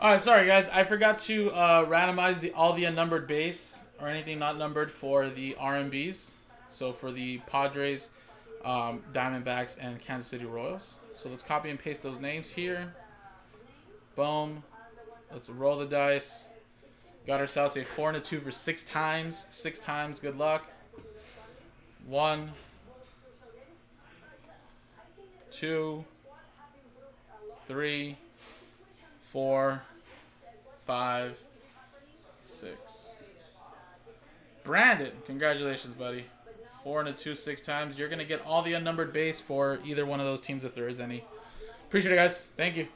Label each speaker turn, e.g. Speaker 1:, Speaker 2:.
Speaker 1: All right, sorry guys, I forgot to uh, randomize the all the unnumbered base or anything not numbered for the RNBs. So for the Padres, um, Diamondbacks, and Kansas City Royals. So let's copy and paste those names here. Boom. Let's roll the dice. Got ourselves a four and a two for six times. Six times. Good luck. One, two, three, four, five, six. Brandon, congratulations, buddy. Four and a two, six times. You're going to get all the unnumbered base for either one of those teams if there is any. Appreciate it, guys. Thank you.